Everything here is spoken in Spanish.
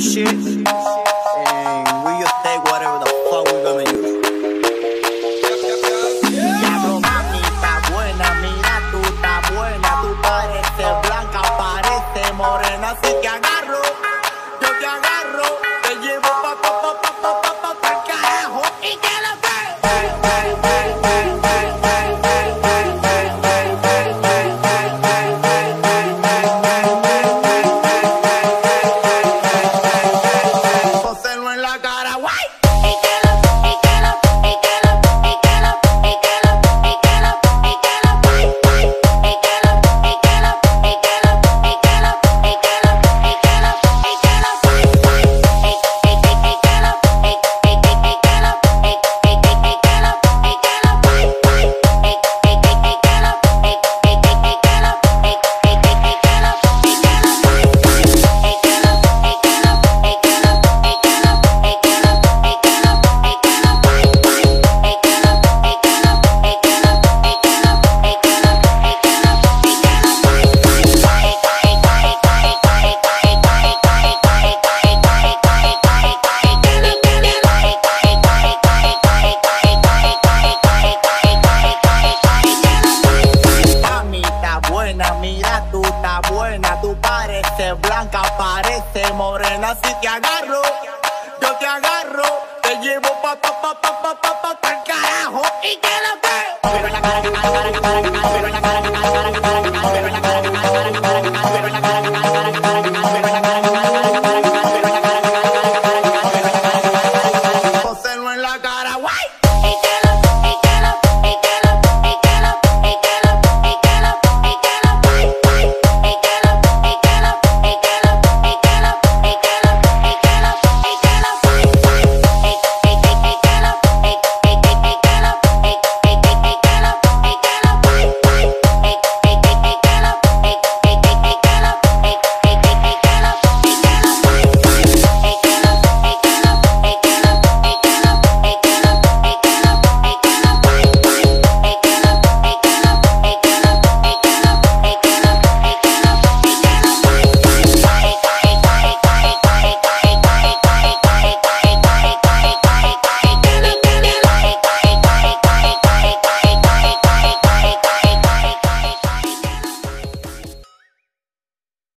shit. Buena, tú pareces blanca, parece morena, si te agarro, yo te agarro, te llevo pa pa pa pa pa pa